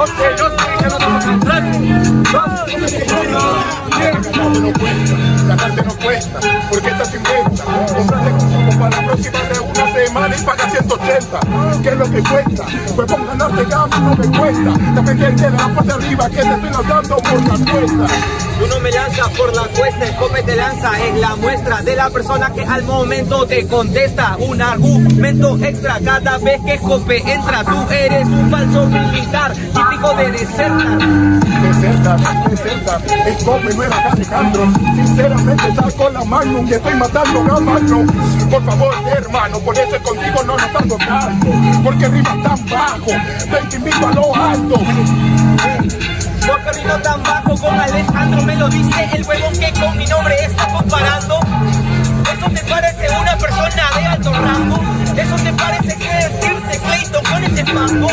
Porque yo sé que no te vas a. No cuesta, no cuesta, porque estás sin cuenta. Comprate para la próxima de una semana y paga 100 sienta. ¿Qué es lo que cuesta? Pues con ganarte gama no me cuesta. Defenderte de la parte arriba que te estoy lanzando por la cuesta. Tú no me lanzas por la cuesta, Escope te lanza, es la muestra de la persona que al momento te contesta un argumento extra cada vez que Escope entra. Tú eres un falso militar, típico de desertar. Desertar, desertar, Escope no era Alejandro. Sinceramente saco la mano y estoy matando a mano. Por favor, hermano, por eso contigo no lo están Porque arriba tan bajo, te invito a lo alto. Porque vino tan bajo con Alejandro me lo dice el huevón que con mi nombre está comparando. ¿Eso te parece una persona de alto rango? ¿Eso te parece que decirte Clayton con ese fango?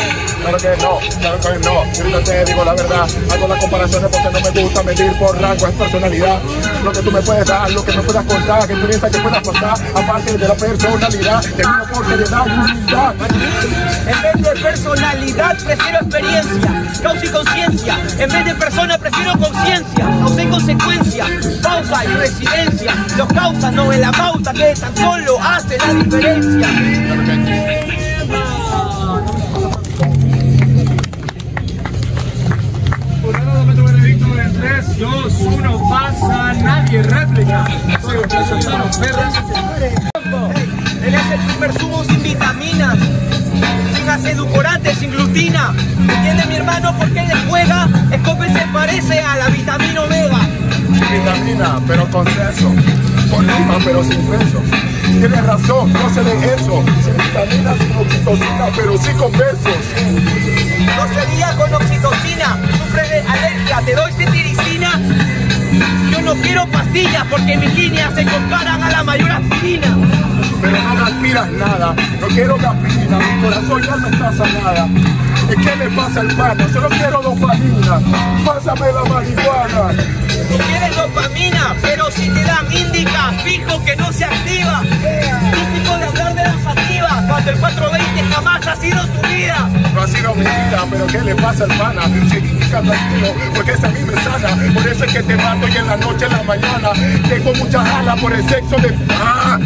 Claro que no, claro que no. Yo te digo la verdad. Hago las comparaciones porque no me gusta medir por rango, es personalidad. Lo que tú me puedes dar, lo que me puedas contar, que experiencia que puedas pasar, aparte de la personalidad, te vino por seriedad humildad. En vez de personalidad prefiero experiencia, causa y conciencia. En vez de persona prefiero conciencia, causa y consecuencia. Pausa y residencia. Los causas no es la pauta que tan solo hace la diferencia. En 3, 2, 1, pasa nadie, réplica. Él es el primer sumo sin vitaminas, sin edulcorante, sin glutina. ¿Entiende mi hermano por qué le juega? Escope se parece a la vitamina omega. Vitamina, pero con seso. Con lima, pero sin peso. Tienes razón, no se de eso. Sin vitamina, sin oxitocina, pero sí con versos. No sería con oxitocina, pastillas porque mis líneas se comparan a la mayor aspirina. Pero no me aspiras nada, no quiero gasolina, mi corazón ya no está sanada. ¿Qué le pasa al pana? Solo quiero dopamina, pásame la marihuana. Tú quieres dopamina, pero si te dan índica, fijo que no se activa. Pero ¿qué le pasa pana? Significa tranquilo, porque esa a mí me sana. Por eso es que te mato y en la noche, en la mañana, tengo mucha jala por el sexo de... ¡Ah!